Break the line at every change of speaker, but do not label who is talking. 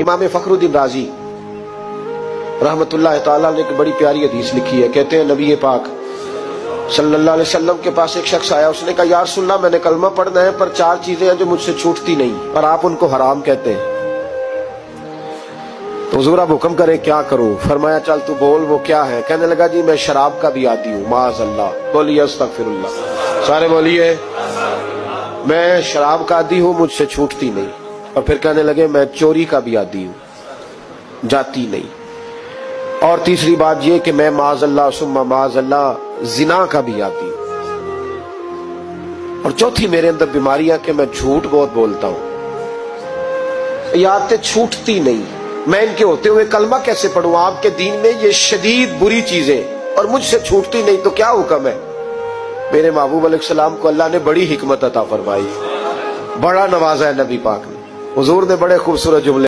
इमाम फखरुद्दीन राज़ी ताला ने एक बड़ी प्यारी हदीस लिखी है। कहते हैं, नबी पाक सल्लल्लाहु अलैहि वसल्लम के पास एक शख्स आया, उसने कहा, यार, सुनना, मैंने कलमा पढ़ना है, पर चार चीज़ें हैं जो मुझसे छूटती नहीं और आप उनको हराम कहते हैं। तो हजूर, आप हुक्म करे, क्या करूँ? फरमाया, चल, तू बोल, वो क्या है? कहने लगा, जी, मैं शराब का भी आती हूँ। माज अल्लाह बोलिए सारे बोलिए, मैं शराब का आदि हूँ, मुझसे छूटती नहीं। और फिर कहने लगे, मैं चोरी का भी आदि हूँ, जाती नहीं। और तीसरी बात यह कि मैं माजल्ला सुम्मा माजल्ला जिना का भी आदि हूँ। और चौथी, मेरे अंदर बीमारियाँ कि मैं झूठ बहुत बोलता हूँ। याद छूटती नहीं। मैं इनके होते हुए कलमा कैसे पढ़ू? आपके दीन में ये शदीद बुरी चीज़ें और मुझसे छूटती नहीं तो क्या हुक्म है? मेरे महबूब सलाम को अल्लाह ने बड़ी हिकमत अता फरमाई। बड़ा नवाजा है नबी पाक ने हुजूर ने बड़े खूबसूरत जुमले।